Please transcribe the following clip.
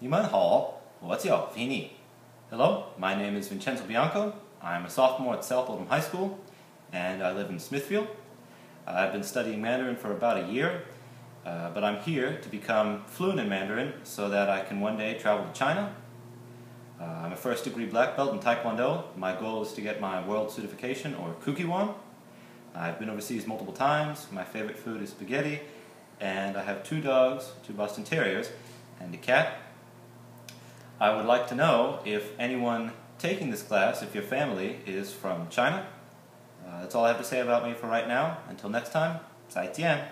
你们好，我叫 Vini. Hello, my name is Vincenzo Bianco. I'm a sophomore at South Oldham High School, and I live in Smithfield. I've been studying Mandarin for about a year, uh, but I'm here to become fluent in Mandarin so that I can one day travel to China. Uh, I'm a first degree black belt in Taekwondo. My goal is to get my world certification, or Kukiwon. I've been overseas multiple times. My favorite food is spaghetti, and I have two dogs, two Boston Terriers, and a cat. I would like to know if anyone taking this class, if your family is from China. Uh, that's all I have to say about me for right now. Until next time, 再见.